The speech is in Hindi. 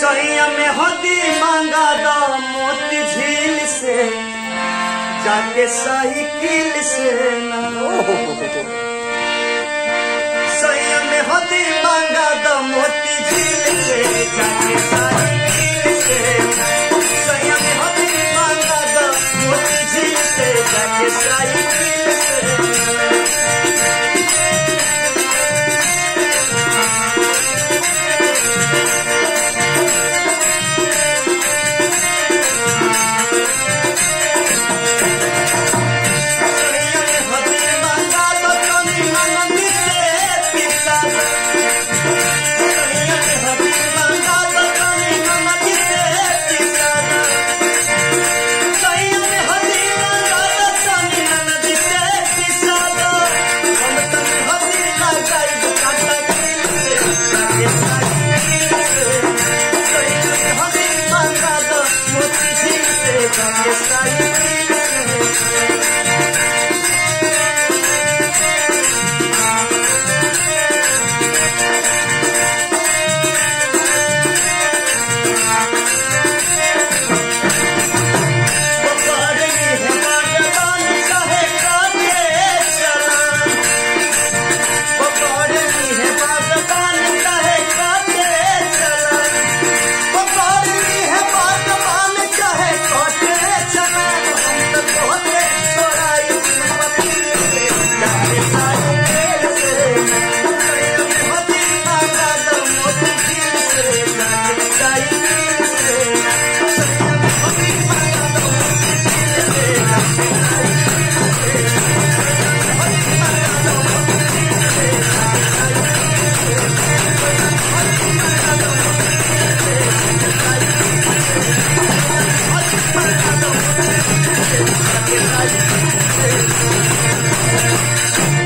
सैया में होती मांगा दो मोती झील से, जाके साइकिल से ना। सैया में होती मांगा दो मोती झील Thank you.